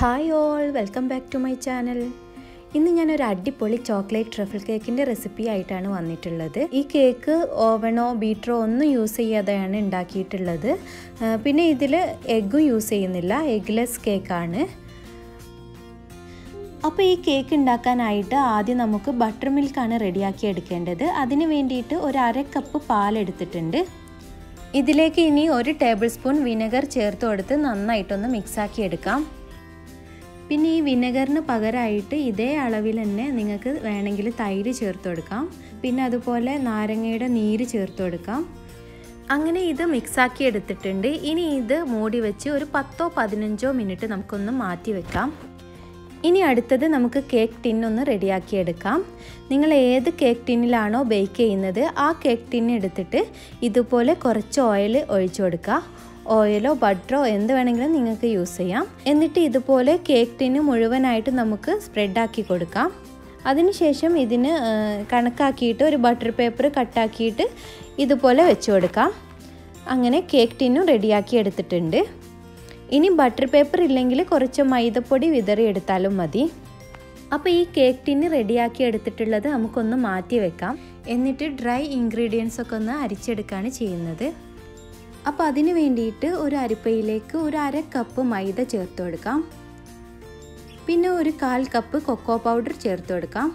Hi all welcome back to my channel ഇന്ന് ഞാനൊരു അടിപൊളി ചോക്ലേറ്റ് ട്രഫിൾ കേക്കിന്റെ റെസിപ്പി ആയിട്ടാണ് വന്നിട്ടുള്ളത്. ഈ കേക്ക് ഓവനോ ബീറ്ററോ ഒന്നും യൂസ് ചെയ്യാതെയാണ് ഉണ്ടാക്കിയിട്ടുള്ളത്. പിന്നെ ഇതിൽ എഗ്ഗും യൂസ് ചെയ്യുന്നില്ല. എഗ്ലെസ് കേക്കാണ് അപ്പോൾ ഈ കേക്ക് ഉണ്ടാക്കാനായിട്ട് ആദ്യം നമുക്ക് ബട്ടർ മിൽക്കാണ് റെഡിയാക്കി എടുക്കേണ്ടത്. അതിന് വേണ്ടിയിട്ട് ഒരു അര കപ്പ് പാലെടുത്തിട്ടുണ്ട് ഇതിലേക്ക് ഇനി ഒരു ടേബിൾ സ്പൂൺ വിനെഗർ ചേർത്ത് കൊടുത്ത് നന്നായിട്ടൊന്ന് മിക്സാക്കി എടുക്കാം. പിന്നെ ഈ വിനെഗറിന് പകരമായിട്ട് ഇതേ അളവിൽ തന്നെ നിങ്ങൾക്ക് വേണമെങ്കിൽ തൈര് ചേർത്ത് കൊടുക്കാം. പിന്നെ അതുപോലെ നാരങ്ങയുടെ നീര് ചേർത്ത് കൊടുക്കാം. അങ്ങനെ ഇത് മിക്സാക്കി എടുത്തിട്ടുണ്ട്. ഇനി ഇത് മൂടി വെച്ച് ഒരു പത്തോ പതിനഞ്ചോ മിനിറ്റ് നമുക്കൊന്ന് മാറ്റി വെക്കാം. ഇനി അടുത്തത് നമുക്ക് കേക്ക് ടിൻ ഒന്ന് റെഡിയാക്കി എടുക്കാം. നിങ്ങൾ ഏത് കേക്ക് ടിന്നിലാണോ ബേക്ക് ചെയ്യുന്നത് ആ കേക്ക് ടിൻ എടുത്തിട്ട് ഇതുപോലെ കുറച്ച് ഓയിൽ ഒഴിച്ചു കൊടുക്കുക. ഓയിലോ ബട്ടറോ എന്ത് വേണമെങ്കിലും നിങ്ങൾക്ക് യൂസ് ചെയ്യാം. എന്നിട്ട് ഇതുപോലെ കേക്ക് ടിന് മുഴുവനായിട്ട് നമുക്ക് സ്പ്രെഡാക്കി കൊടുക്കാം. അതിനുശേഷം ഇതിന് കണക്കാക്കിയിട്ട് ഒരു ബട്ടർ പേപ്പർ കട്ടാക്കിയിട്ട് ഇതുപോലെ വെച്ച് കൊടുക്കാം. അങ്ങനെ കേക്ക് ടിന്നും റെഡിയാക്കി എടുത്തിട്ടുണ്ട്. ഇനി ബട്ടർ പേപ്പർ ഇല്ലെങ്കിൽ കുറച്ച് മൈദപ്പൊടി വിതറി എടുത്താലും മതി. അപ്പോൾ ഈ കേക്ക് ടിന്ന് റെഡിയാക്കി എടുത്തിട്ടുള്ളത് നമുക്കൊന്ന് മാറ്റി വെക്കാം. എന്നിട്ട് ഡ്രൈ ഇൻഗ്രീഡിയൻസ് ഒക്കെ ഒന്ന് അരിച്ചെടുക്കുകയാണ് ചെയ്യുന്നത്. അപ്പോൾ അതിന് വേണ്ടിയിട്ട് ഒരു അരിപ്പയിലേക്ക് ഒരു അര കപ്പ് മൈദ ചേർത്ത് കൊടുക്കാം. പിന്നെ ഒരു കാൽ കപ്പ് കൊക്കോ പൗഡർ ചേർത്ത് കൊടുക്കാം.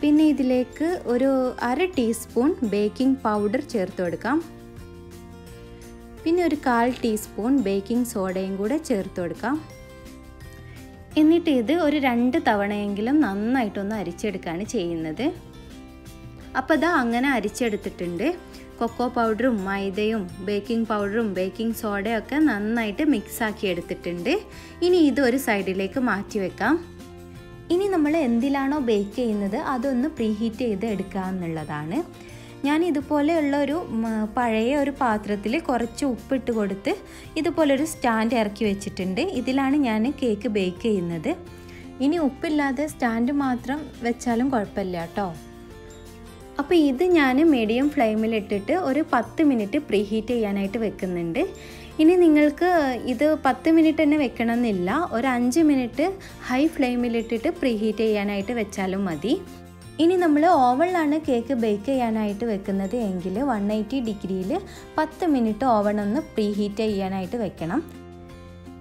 പിന്നെ ഇതിലേക്ക് ഒരു അര ടീസ്പൂൺ ബേക്കിംഗ് പൗഡർ ചേർത്ത് കൊടുക്കാം. പിന്നെ ഒരു കാൽ ടീസ്പൂൺ ബേക്കിംഗ് സോഡയും കൂടെ ചേർത്ത് കൊടുക്കാം. എന്നിട്ട് ഇത് ഒരു രണ്ട് തവണയെങ്കിലും നന്നായിട്ടൊന്ന് അരിച്ചെടുക്കുകയാണ് ചെയ്യുന്നത്. അപ്പോൾ ഇതാ അങ്ങനെ അരിച്ചെടുത്തിട്ടുണ്ട്. കൊക്കോ പൗഡറും മൈദയും ബേക്കിംഗ് പൗഡറും ബേക്കിംഗ് സോഡയും ഒക്കെ നന്നായിട്ട് മിക്സാക്കി എടുത്തിട്ടുണ്ട്. ഇനി ഇത് ഒരു സൈഡിലേക്ക് മാറ്റി വെക്കാം. ഇനി നമ്മൾ എന്തിലാണോ ബേക്ക് ചെയ്യുന്നത് അതൊന്ന് പ്രീഹീറ്റ് ചെയ്ത് എടുക്കുക എന്നുള്ളതാണ്. ഞാൻ ഇതുപോലെയുള്ള ഒരു പഴയ ഒരു പാത്രത്തിൽ കുറച്ച് ഉപ്പിട്ട് കൊടുത്ത് ഇതുപോലൊരു സ്റ്റാൻഡ് ഇറക്കി വെച്ചിട്ടുണ്ട്. ഇതിലാണ് ഞാൻ കേക്ക് ബേക്ക് ചെയ്യുന്നത്. ഇനി ഉപ്പില്ലാതെ സ്റ്റാൻഡ് മാത്രം വെച്ചാലും കുഴപ്പമില്ല കേട്ടോ. അപ്പോൾ ഇത് ഞാൻ മീഡിയം ഫ്ലെയിമിലിട്ടിട്ട് ഒരു പത്ത് മിനിറ്റ് പ്രീഹീറ്റ് ചെയ്യാനായിട്ട് വെക്കുന്നുണ്ട്. ഇനി നിങ്ങൾക്ക് ഇത് പത്ത് മിനിറ്റ് തന്നെ വെക്കണമെന്നില്ല. ഒരു അഞ്ച് മിനിറ്റ് ഹൈ ഫ്ലെയിമിലിട്ടിട്ട് പ്രീഹീറ്റ് ചെയ്യാനായിട്ട് വെച്ചാലും മതി. ഇനി നമ്മൾ ഓവണിലാണ് കേക്ക് ബേക്ക് ചെയ്യാനായിട്ട് വെക്കുന്നത് എങ്കിൽ വൺ എയ്റ്റി ഡിഗ്രിയിൽ പത്ത് മിനിറ്റ് ഓവൺ ഒന്ന് പ്രീഹീറ്റ് ചെയ്യാനായിട്ട് വെക്കണം.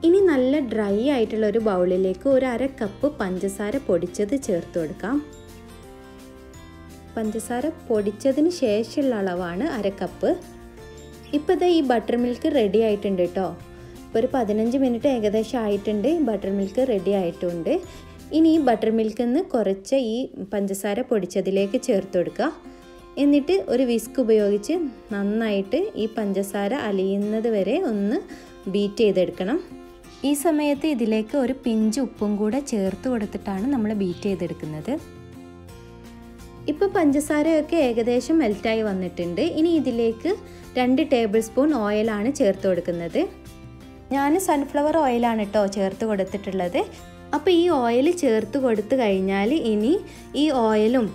ഇനി നല്ല ഡ്രൈ ആയിട്ടുള്ള ഒരു ബൗളിലേക്ക് ഒരു അര കപ്പ് പഞ്ചസാര പൊടിച്ചത് ചേർത്ത് കൊടുക്കാം. പഞ്ചസാര പൊടിച്ചതിന് ശേഷമുള്ള അളവാണ് അര കപ്പ് ഇപ്പോൾ ഇതാ ഈ ബട്ടർ മിൽക്ക് റെഡി ആയിട്ടുണ്ട് കേട്ടോ ഇപ്പോൾ ഒരു പതിനഞ്ച് മിനിറ്റ് ഏകദേശം ആയിട്ടുണ്ട്. ബട്ടർ മിൽക്ക് റെഡി ആയിട്ടുണ്ട്. ഇനി ഈ ബട്ടർ മിൽക്ക് നിന്ന് കുറച്ച് ഈ പഞ്ചസാര പൊടിച്ചതിലേക്ക് ചേർത്ത് കൊടുക്കുക എന്നിട്ട് ഒരു വിസ്ക് ഉപയോഗിച്ച് നന്നായിട്ട് ഈ പഞ്ചസാര അലിയുന്നത് വരെ ഒന്ന് ബീറ്റ് ചെയ്തെടുക്കണം. ഈ സമയത്ത് ഇതിലേക്ക് ഒരു പിഞ്ച് ഉപ്പും കൂടെ ചേർത്ത് കൊടുത്തിട്ടാണ് നമ്മൾ ബീറ്റ് ചെയ്തെടുക്കുന്നത്. ഇപ്പോൾ പഞ്ചസാരയൊക്കെ ഏകദേശം മെൽറ്റായി വന്നിട്ടുണ്ട്. ഇനി ഇതിലേക്ക് രണ്ട് ടേബിൾ സ്പൂൺ ഓയിലാണ് ചേർത്ത് കൊടുക്കുന്നത്. ഞാൻ സൺഫ്ലവർ ഓയിലാണ് കേട്ടോ ചേർത്ത് കൊടുത്തിട്ടുള്ളത്. അപ്പോൾ ഈ ഓയിൽ ചേർത്ത് കൊടുത്തു കഴിഞ്ഞാൽ ഇനി ഈ ഓയിലും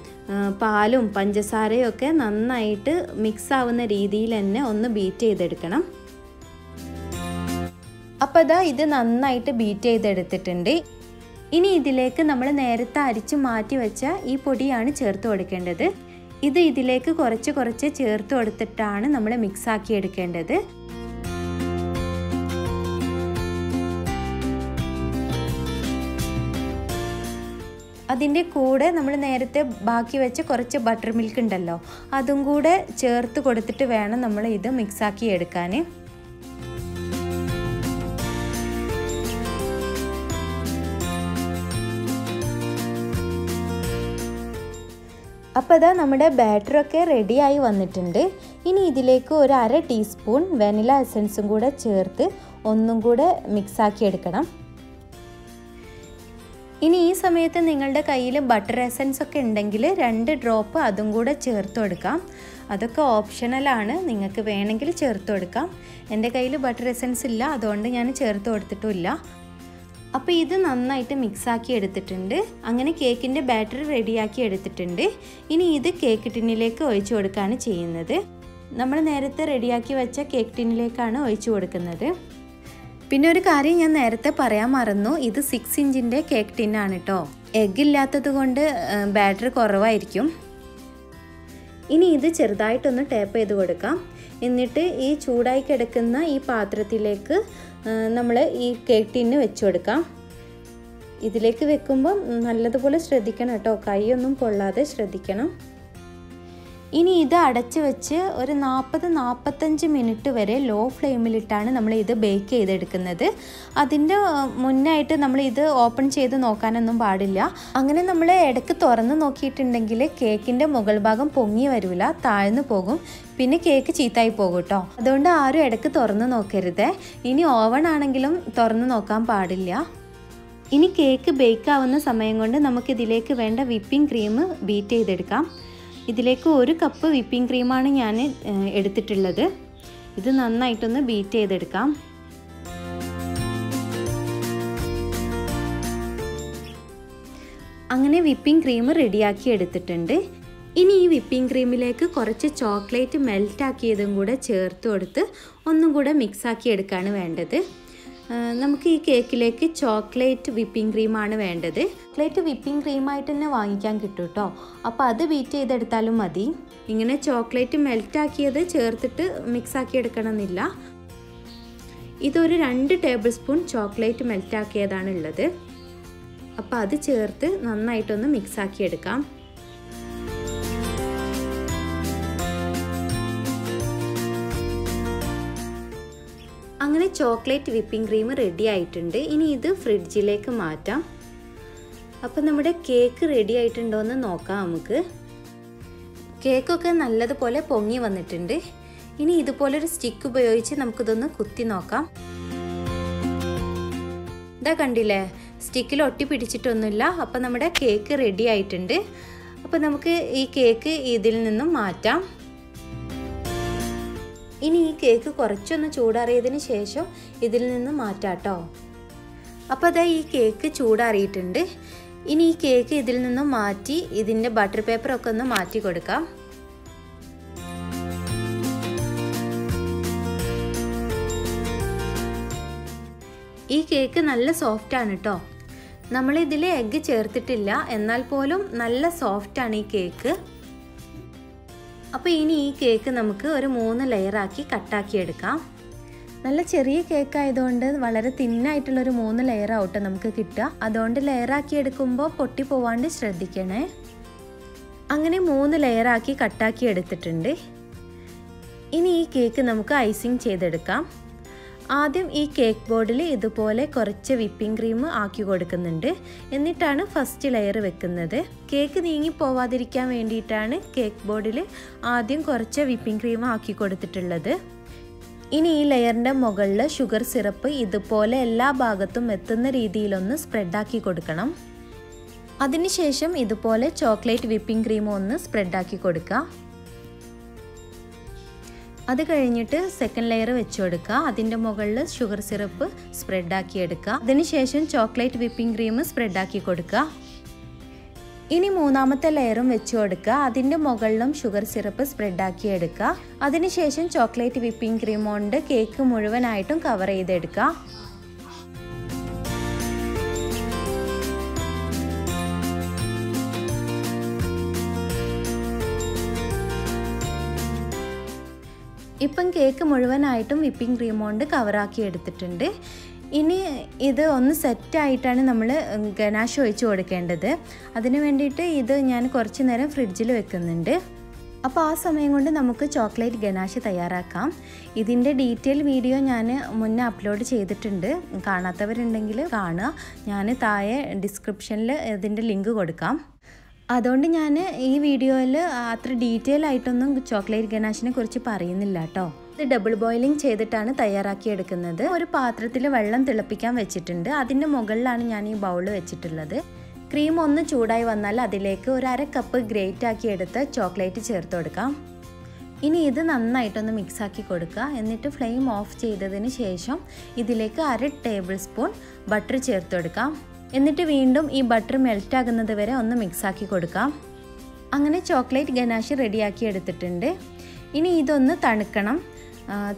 പാലും പഞ്ചസാരയൊക്കെ നന്നായിട്ട് മിക്സ് ആവുന്ന രീതിയിൽ തന്നെ ഒന്ന് ബീറ്റ് ചെയ്തെടുക്കണം. അപ്പോൾ ഇതാ ഇത് നന്നായിട്ട് ബീറ്റ് ചെയ്തെടുത്തിട്ടുണ്ട്. ഇനി ഇതിലേക്ക് നമ്മൾ നേരത്തെ അരിച്ച് മാറ്റി വെച്ച ഈ പൊടിയാണ് ചേർത്ത് കൊടുക്കേണ്ടത്. ഇത് ഇതിലേക്ക് കുറച്ച് കുറച്ച് ചേർത്ത് കൊടുത്തിട്ടാണ് നമ്മൾ മിക്സ് ആക്കി എടുക്കേണ്ടത്. അതിന്റെ കൂടെ നമ്മൾ നേരത്തെ ബാക്കി വെച്ച കുറച്ച് ബട്ടർ മിൽക്ക് ഉണ്ടല്ലോ അതും കൂടെ ചേർത്ത് കൊടുത്തിട്ട് വേണം നമ്മൾ ഇത് മിക്സാക്കി എടുക്കാൻ. അപ്പോൾ അതാ നമ്മുടെ ബാറ്ററൊക്കെ റെഡിയായി വന്നിട്ടുണ്ട്. ഇനി ഇതിലേക്ക് ഒരു അര ടീസ്പൂൺ വെനില എസൻസും കൂടെ ചേർത്ത് ഒന്നും കൂടെ മിക്സാക്കി എടുക്കണം. ഇനി ഈ സമയത്ത് നിങ്ങളുടെ കയ്യിൽ ബട്ടർ എസൻസ് ഒക്കെ ഉണ്ടെങ്കിൽ രണ്ട് ഡ്രോപ്പ് അതും കൂടെ ചേർത്ത് കൊടുക്കാം. അതൊക്കെ ഓപ്ഷണലാണ് നിങ്ങൾക്ക് വേണമെങ്കിൽ ചേർത്ത് കൊടുക്കാം. എന്റെ കയ്യിൽ ബട്ടർ എസൻസ് ഇല്ല. അതുകൊണ്ട് ഞാൻ ചേർത്ത് കൊടുത്തിട്ടുമില്ല അപ്പോൾ ഇത് നന്നായിട്ട് മിക്സാക്കി എടുത്തിട്ടുണ്ട്. അങ്ങനെ കേക്കിന്റെ ബാറ്റർ റെഡിയാക്കി എടുത്തിട്ടുണ്ട്. ഇനി ഇത് കേക്ക് ടിന്നിലേക്ക് ഒഴിച്ചു കൊടുക്കുകയാണ് ചെയ്യുന്നത്. നമ്മൾ നേരത്തെ റെഡിയാക്കി വെച്ച കേക്ക് ടിന്നിലേക്കാണ് ഒഴിച്ചു കൊടുക്കുന്നത്. പിന്നെ ഒരു കാര്യം ഞാൻ നേരത്തെ പറയാൻ മറന്നു. ഇത് സിക്സ് ഇഞ്ചിന്റെ കേക്ക് ടിന്നാണ് കേട്ടോ എഗ് ഇല്ലാത്തത് കൊണ്ട് ബാറ്ററി കുറവായിരിക്കും. ഇനി ഇത് ചെറുതായിട്ടൊന്ന് ടാപ്പ് ചെയ്ത് കൊടുക്കാം. എന്നിട്ട് ഈ ചൂടായി കിടക്കുന്ന ഈ പാത്രത്തിലേക്ക് നമ്മൾ ഈ കേക്ക് ടിന്ന് വെച്ച് കൊടുക്കാം ഇതിലേക്ക് വെക്കുമ്പം നല്ലതുപോലെ ശ്രദ്ധിക്കണം കേട്ടോ. കൈയൊന്നും പൊള്ളാതെ ശ്രദ്ധിക്കണം. ഇനി ഇത് അടച്ച് വെച്ച് ഒരു നാൽപ്പത് നാൽപ്പത്തഞ്ച് മിനിറ്റ് വരെ ലോ ഫ്ലെയിമിലിട്ടാണ് നമ്മൾ ഇത് ബേക്ക് ചെയ്തെടുക്കുന്നത്. അതിന്റെ മുന്നായിട്ട് നമ്മൾ ഇത് ഓപ്പൺ ചെയ്ത് നോക്കാനൊന്നും പാടില്ല. അങ്ങനെ നമ്മൾ ഇടയ്ക്ക് തുറന്ന് നോക്കിയിട്ടുണ്ടെങ്കിൽ കേക്കിന്റെ മുകൾ ഭാഗം പൊങ്ങി വരില്ല താഴ്ന്നു പോകും. പിന്നെ കേക്ക് ചീത്തായി പോകും കേട്ടോ. അതുകൊണ്ട് ആരും ഇടയ്ക്ക് തുറന്ന് നോക്കരുത്. ഇനി ഓവൺ ആണെങ്കിലും തുറന്ന് നോക്കാൻ പാടില്ല. ഇനി കേക്ക് ബേക്ക് ആവുന്ന സമയം കൊണ്ട് നമുക്കിതിലേക്ക് വേണ്ട വിപ്പിംഗ് ക്രീം ബീറ്റ് ചെയ്തെടുക്കാം. ഇതിലേക്ക് ഒരു കപ്പ് വിപ്പിംഗ് ക്രീമാണ് ഞാൻ എടുത്തിട്ടുള്ളത്. ഇത് നന്നായിട്ടൊന്ന് ബീറ്റ് ചെയ്തെടുക്കാം. അങ്ങനെ വിപ്പിംഗ് ക്രീം റെഡിയാക്കി എടുത്തിട്ടുണ്ട്. ഇനി ഈ വിപ്പിംഗ് ക്രീമിലേക്ക് കുറച്ച് ചോക്ലേറ്റ് മെൽറ്റാക്കിയതും കൂടെ ചേർത്ത് കൊടുത്ത് ഒന്നും കൂടെ മിക്സാക്കി എടുക്കുകയാണ് വേണ്ടത്. നമുക്ക് ഈ കേക്കിലേക്ക് ചോക്ലേറ്റ് വിപ്പിംഗ് ക്രീമാണ് വേണ്ടത്. ചോക്ലേറ്റ് വിപ്പിംഗ് ക്രീമായിട്ട് തന്നെ വാങ്ങിക്കാൻ കിട്ടും കേട്ടോ അപ്പോൾ അത് ബീറ്റ് ചെയ്തെടുത്താലും മതി. ഇങ്ങനെ ചോക്ലേറ്റ് മെൽറ്റാക്കിയത് ചേർത്തിട്ട് മിക്സ് ആക്കി എടുക്കണമെന്നില്ല. ഇതൊരു രണ്ട് ടേബിൾ സ്പൂൺ ചോക്ലേറ്റ് മെൽറ്റ് ആക്കിയതാണ് ഉള്ളത് അപ്പോൾ അത് ചേർത്ത് നന്നായിട്ടൊന്ന് മിക്സ് ആക്കി എടുക്കാം. ചോക്ലേറ്റ് വിപ്പിംഗ് ക്രീം റെഡി ആയിട്ടുണ്ട്. ഇനി ഇത് ഫ്രിഡ്ജിലേക്ക് മാറ്റാം. അപ്പം നമ്മുടെ കേക്ക് റെഡി ആയിട്ടുണ്ടോ എന്ന് നോക്കാം നമുക്ക്. കേക്കൊക്കെ നല്ലതുപോലെ പൊങ്ങി വന്നിട്ടുണ്ട്. ഇനി ഇതുപോലൊരു സ്റ്റിക്ക് ഉപയോഗിച്ച് നമുക്കിതൊന്ന് കുത്തി നോക്കാം. ഇതാ കണ്ടില്ലേ? സ്റ്റിക്കിൽ ഒട്ടി പിടിച്ചിട്ടൊന്നുമില്ല. അപ്പം നമ്മുടെ കേക്ക് റെഡി ആയിട്ടുണ്ട്. അപ്പം നമുക്ക് ഈ കേക്ക് ഇതിൽ നിന്നും മാറ്റാം. ഇനി ഈ കേക്ക് കുറച്ചൊന്ന് ചൂടാറിയതിന് ശേഷം ഇതിൽ നിന്ന് മാറ്റാട്ടോ. അപ്പോൾ അതാ ഈ കേക്ക് ചൂടാറിയിട്ടുണ്ട്. ഇനി ഈ കേക്ക് ഇതിൽ നിന്നും മാറ്റി ഇതിന്റെ ബട്ടർ പേപ്പറൊക്കെ ഒന്ന് മാറ്റി കൊടുക്കാം. ഈ കേക്ക് നല്ല സോഫ്റ്റ് ആണ് കേട്ടോ നമ്മളിതിൽ എഗ്ഗ് ചേർത്തിട്ടില്ല. എന്നാൽ പോലും നല്ല സോഫ്റ്റ് ആണ് ഈ കേക്ക്. അപ്പോൾ ഇനി ഈ കേക്ക് നമുക്ക് ഒരു മൂന്ന് ലെയറാക്കി കട്ടാക്കി എടുക്കാം നല്ല ചെറിയ കേക്ക് ആയതുകൊണ്ട് വളരെ തിന്നായിട്ടുള്ളൊരു മൂന്ന് ലെയർ ആവട്ടെ നമുക്ക് കിട്ടുക. അതുകൊണ്ട് ലെയറാക്കി എടുക്കുമ്പോൾ പൊട്ടി പോവാണ്ട് ശ്രദ്ധിക്കണേ. അങ്ങനെ മൂന്ന് ലെയറാക്കി കട്ടാക്കി എടുത്തിട്ടുണ്ട് ഇനി ഈ കേക്ക് നമുക്ക് ഐസിങ് ചെയ്തെടുക്കാം. ആദ്യം ഈ കേക്ക് ബോർഡിൽ ഇതുപോലെ കുറച്ച് വിപ്പിംഗ് ക്രീം ആക്കി കൊടുക്കുന്നുണ്ട്. എന്നിട്ടാണ് ഫസ്റ്റ് ലെയർ വെക്കുന്നത്. കേക്ക് നീങ്ങി പോവാതിരിക്കാൻ വേണ്ടിയിട്ടാണ് കേക്ക് ബോർഡിൽ ആദ്യം കുറച്ച് വിപ്പിംഗ് ക്രീം ആക്കി കൊടുത്തിട്ടുള്ളത്. ഇനി ഈ ലെയറിന്റെ മുകളിൽ ഷുഗർ സിറപ്പ് ഇതുപോലെ എല്ലാ ഭാഗത്തും എത്തുന്ന രീതിയിലൊന്ന് സ്പ്രെഡാക്കി കൊടുക്കണം. അതിനുശേഷം ഇതുപോലെ ചോക്ലേറ്റ് വിപ്പിംഗ് ക്രീം ഒന്ന് സ്പ്രെഡാക്കി കൊടുക്കുക. അത് കഴിഞ്ഞിട്ട് സെക്കൻഡ് ലെയർ വെച്ച് കൊടുക്കുക അതിന്റെ മുകളിൽ ഷുഗർ സിറപ്പ് സ്പ്രെഡാക്കി എടുക്കുക. അതിനുശേഷം ചോക്ലേറ്റ് വിപ്പിംഗ് ക്രീം സ്പ്രെഡാക്കി കൊടുക്കുക. ഇനി മൂന്നാമത്തെ ലെയറും വെച്ച് കൊടുക്കുക അതിന്റെ മുകളിലും ഷുഗർ സിറപ്പ് സ്പ്രെഡാക്കി എടുക്കുക. അതിനുശേഷം ചോക്ലേറ്റ് വിപ്പിംഗ് ക്രീം കൊണ്ട് കേക്ക് മുഴുവനായിട്ടും കവർ ചെയ്തെടുക്കുക. ഇപ്പം കേക്ക് മുഴുവനായിട്ടും വിപ്പിംഗ് ക്രീം കൊണ്ട് കവറാക്കി എടുത്തിട്ടുണ്ട്. ഇനി ഇത് ഒന്ന് സെറ്റായിട്ടാണ് നമ്മൾ ഗനാഷ് ഒഴിച്ച് കൊടുക്കേണ്ടത്. അതിന് വേണ്ടിയിട്ട് ഇത് ഞാൻ കുറച്ച് നേരം ഫ്രിഡ്ജിൽ വെക്കുന്നുണ്ട്. അപ്പോൾ ആ സമയം കൊണ്ട് നമുക്ക് ചോക്ലേറ്റ് ഗനാഷ് തയ്യാറാക്കാം. ഇതിന്റെ ഡീറ്റെയിൽ വീഡിയോ ഞാൻ മുന്നേ അപ്ലോഡ് ചെയ്തിട്ടുണ്ട്. കാണാത്തവരുണ്ടെങ്കിൽ കാണുക. ഞാൻ താഴെ ഡിസ്ക്രിപ്ഷനിൽ ഇതിന്റെ ലിങ്ക് കൊടുക്കാം. അതുകൊണ്ട് ഞാൻ ഈ വീഡിയോയിൽ അത്ര ഡീറ്റെയിൽ ആയിട്ടൊന്നും ചോക്ലേറ്റ് ഗനാഷിനെ കുറിച്ച് പറയുന്നില്ല കേട്ടോ. ഇത് ഡബിൾ ബോയിലിംഗ് ചെയ്തിട്ടാണ് തയ്യാറാക്കിയെടുക്കുന്നത് ഒരു പാത്രത്തിൽ വെള്ളം തിളപ്പിക്കാൻ വെച്ചിട്ടുണ്ട്. അതിന്റെ മുകളിലാണ് ഞാൻ ഈ ബൗൾ വെച്ചിട്ടുള്ളത്. ക്രീം ഒന്ന് ചൂടായി വന്നാൽ അതിലേക്ക് ഒരു അര കപ്പ് ഗ്രേറ്റ് ആക്കി എടുത്ത് ചോക്ലേറ്റ് ചേർത്ത് കൊടുക്കാം. ഇനി ഇത് നന്നായിട്ടൊന്ന് മിക്സാക്കി കൊടുക്കുക. എന്നിട്ട് ഫ്ലെയിം ഓഫ് ചെയ്തതിന് ശേഷം ഇതിലേക്ക് അര ടേബിൾ സ്പൂൺ ബട്ടർ ചേർത്ത് കൊടുക്കാം. എന്നിട്ട് വീണ്ടും ഈ ബട്ടർ മെൽറ്റ് ആകുന്നത് വരെ ഒന്ന് മിക്സാക്കി കൊടുക്കാം. അങ്ങനെ ചോക്ലേറ്റ് ഗനാഷ് റെഡിയാക്കി എടുത്തിട്ടുണ്ട്. ഇനി ഇതൊന്ന് തണുക്കണം.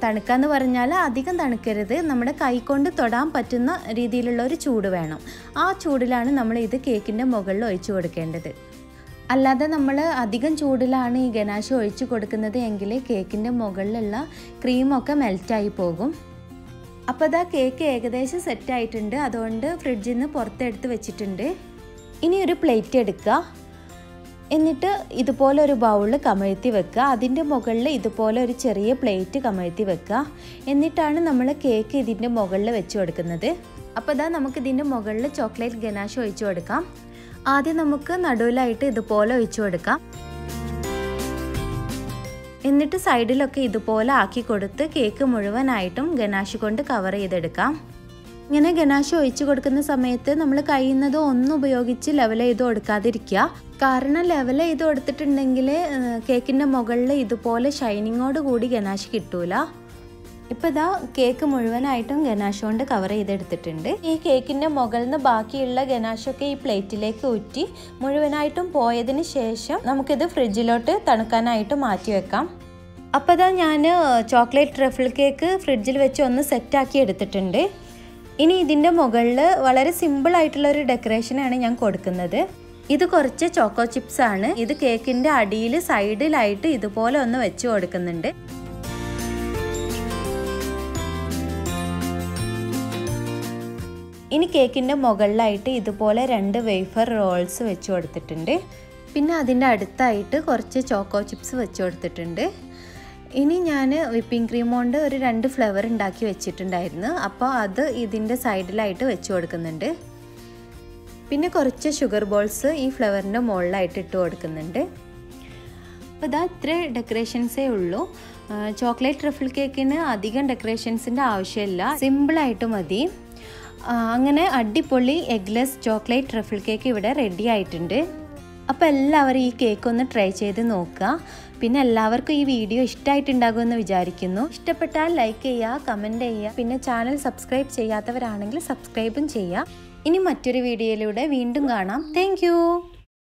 തണുക്കാന്ന് പറഞ്ഞാൽ അധികം തണുക്കരുത്. നമ്മുടെ കൈകൊണ്ട് തൊടാൻ പറ്റുന്ന രീതിയിലുള്ള ഒരു ചൂട് വേണം. ആ ചൂടിലാണ് നമ്മൾ ഇത് കേക്കിന്റെ മുകളിൽ ഒഴിച്ചു കൊടുക്കേണ്ടത്. അല്ലാതെ നമ്മൾ അധികം ചൂടിലാണ് ഈ ഗനാശ് ഒഴിച്ചു കൊടുക്കുന്നത് എങ്കിൽ കേക്കിന്റെ മുകളിലുള്ള ക്രീമൊക്കെ മെൽറ്റായി പോകും. അപ്പോൾ അതാ കേക്ക് ഏകദേശം സെറ്റ് ആയിട്ടുണ്ട്. അതുകൊണ്ട് ഫ്രിഡ്ജിൽ നിന്ന് പുറത്തെടുത്ത് വെച്ചിട്ടുണ്ട്. ഇനി ഒരു പ്ലേറ്റ് എടുക്കുക എന്നിട്ട് ഇതുപോലെ ഒരു ബൗളിൽ കമഴ്ത്തി വെക്കുക അതിന്റെ മുകളിൽ ഇതുപോലെ ഒരു ചെറിയ പ്ലേറ്റ് കമഴ്ത്തി വെക്കുക എന്നിട്ടാണ് നമ്മൾ കേക്ക് ഇതിന്റെ മുകളിൽ വെച്ച് കൊടുക്കുന്നത്. അപ്പോൾ ഇതാ നമുക്ക് ഇതിന്റെ മുകളിൽ ചോക്ലേറ്റ് ഗനാഷ് ഒഴിച്ചു കൊടുക്കാം. ആദ്യം നമുക്ക് നടുവിലായിട്ട് ഇതുപോലെ ഒഴിച്ചു കൊടുക്കാം. എന്നിട്ട് സൈഡിലൊക്കെ ഇതുപോലെ ആക്കി കൊടുത്ത് കേക്ക് മുഴുവനായിട്ടും ഗനാഷ് കൊണ്ട് കവർ ചെയ്തെടുക്കാം. ഇങ്ങനെ ഗനാഷ് ഒഴിച്ചു കൊടുക്കുന്ന സമയത്ത് നമ്മൾ കഴിയുന്നത് ഒന്നും ഉപയോഗിച്ച് ലെവൽ ചെയ്ത് കൊടുക്കാതിരിക്കുക. കാരണം ലെവൽ ചെയ്ത് കൊടുത്തിട്ടുണ്ടെങ്കിൽ കേക്കിന്റെ മുകളിൽ ഇതുപോലെ ഷൈനിങ്ങോട് കൂടി ഗനാഷ് കിട്ടൂല. ഇപ്പോൾ ഇതാ കേക്ക് മുഴുവനായിട്ടും ഗനാഷ് കൊണ്ട് കവർ ചെയ്തെടുത്തിട്ടുണ്ട്. ഈ കേക്കിന്റെ മുകളിൽ നിന്ന് ബാക്കിയുള്ള ഗനാഷൊക്കെ ഈ പ്ലേറ്റിലേക്ക് ഊറ്റി മുഴുവനായിട്ടും പോയതിന് ശേഷം നമുക്കിത് ഫ്രിഡ്ജിലോട്ട് തണുക്കാനായിട്ട് മാറ്റി വെക്കാം. അപ്പോൾ ഇതാ ഞാൻ ചോക്ലേറ്റ് ട്രഫിൾ കേക്ക് ഫ്രിഡ്ജിൽ വെച്ച് ഒന്ന് സെറ്റാക്കി എടുത്തിട്ടുണ്ട്. ഇനി ഇതിന്റെ മുകളിൽ വളരെ സിമ്പിൾ ആയിട്ടുള്ള ഒരു ഡെക്കറേഷനാണ് ഞാൻ കൊടുക്കുന്നത്. ഇത് കുറച്ച് ചോക്കോ ചിപ്സ് ആണ് ഇത് കേക്കിന്റെ അടിയിൽ സൈഡിലായിട്ട് ഇതുപോലെ ഒന്ന് വെച്ച് കൊടുക്കുന്നുണ്ട്. ഇനി കേക്കിന്റെ മുകളിലായിട്ട് ഇതുപോലെ രണ്ട് വേഫർ റോൾസ് വെച്ച് കൊടുത്തിട്ടുണ്ട്. പിന്നെ അതിന്റെ അടുത്തായിട്ട് കുറച്ച് ചോക്കോ ചിപ്സ് വെച്ച് കൊടുത്തിട്ടുണ്ട്. ഇനി ഞാൻ വിപ്പിംഗ് ക്രീം കൊണ്ട് ഒരു രണ്ട് ഫ്ലേവർ ഉണ്ടാക്കി വെച്ചിട്ടുണ്ടായിരുന്നു. അപ്പോൾ അത് ഇതിന്റെ സൈഡിലായിട്ട് വെച്ച് കൊടുക്കുന്നുണ്ട്. പിന്നെ കുറച്ച് ഷുഗർ ബോൾസ് ഈ ഫ്ലവറിന്റെ മുകളിലായിട്ട് ഇട്ട് കൊടുക്കുന്നുണ്ട്. അപ്പോൾ ഇതാ ഇത്ര ഡെക്കറേഷൻസേ ഉള്ളൂ. ചോക്ലേറ്റ് ട്രിഫിൾ കേക്കിന് അധികം ഡെക്കറേഷൻസിന്റെ ആവശ്യമില്ല. സിമ്പിളായിട്ട് മതി. അങ്ങനെ അടിപൊളി എഗ്ലെസ് ചോക്ലേറ്റ് ട്രഫിൾ കേക്ക് ഇവിടെ റെഡി ആയിട്ടുണ്ട്. അപ്പോൾ എല്ലാവരും ഈ കേക്ക് ഒന്ന് ട്രൈ ചെയ്ത് നോക്കുക. പിന്നെ എല്ലാവർക്കും ഈ വീഡിയോ ഇഷ്ടമായിട്ടുണ്ടാകുമെന്ന് വിചാരിക്കുന്നു. ഇഷ്ടപ്പെട്ടാൽ ലൈക്ക് ചെയ്യുക കമന്റ് ചെയ്യുക പിന്നെ ചാനൽ സബ്സ്ക്രൈബ് ചെയ്യാത്തവരാണെങ്കിൽ സബ്സ്ക്രൈബും ചെയ്യുക. ഇനി മറ്റൊരു വീഡിയോയിലൂടെ വീണ്ടും കാണാം. താങ്ക്